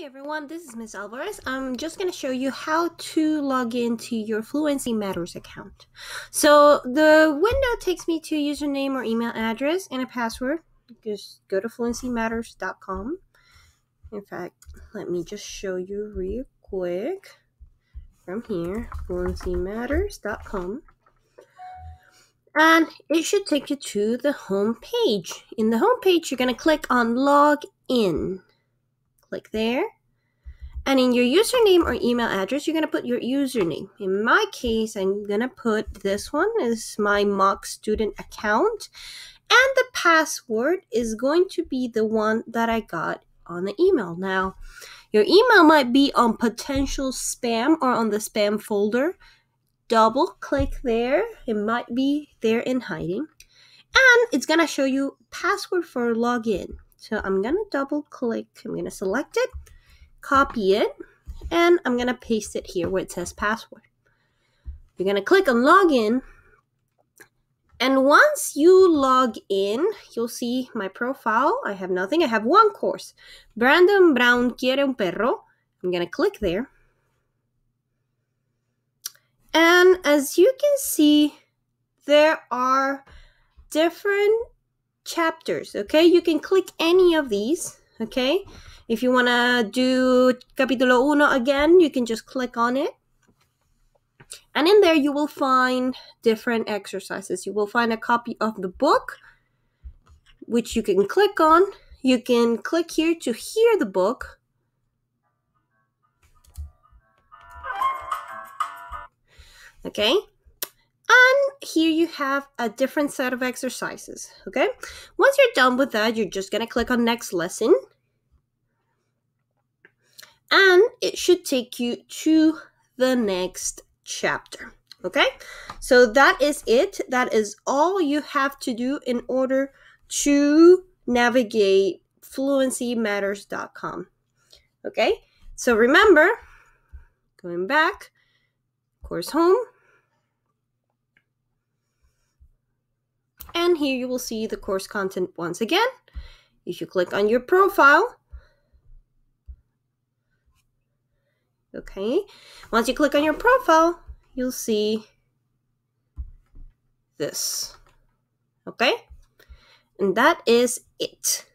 Hey everyone, this is Ms. Alvarez. I'm just going to show you how to log into your Fluency Matters account. So the window takes me to username or email address and a password. Just go to fluencymatters.com. In fact, let me just show you real quick from here, fluencymatters.com. And it should take you to the home page. In the home page, you're going to click on log in click there. And in your username or email address, you're going to put your username. In my case, I'm going to put this one is my mock student account. And the password is going to be the one that I got on the email. Now, your email might be on potential spam or on the spam folder. Double click there. It might be there in hiding. And it's going to show you password for login. So I'm going to double click, I'm going to select it, copy it, and I'm going to paste it here where it says password. You're going to click on login. And once you log in, you'll see my profile. I have nothing. I have one course. Brandon Brown quiere un perro. I'm going to click there. And as you can see, there are different chapters, okay? You can click any of these, okay? If you want to do capítulo uno again, you can just click on it. And in there, you will find different exercises. You will find a copy of the book, which you can click on. You can click here to hear the book. Okay, here you have a different set of exercises, okay? Once you're done with that, you're just gonna click on next lesson. And it should take you to the next chapter, okay? So that is it. That is all you have to do in order to navigate fluencymatters.com, okay? So remember, going back, course home, And here you will see the course content once again. If you click on your profile, okay, once you click on your profile, you'll see this, okay? And that is it.